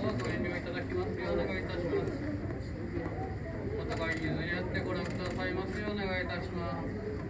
をご遠慮いただきますようお願いいたします。お互い譲り合ってご覧くださいますようお願いいたします。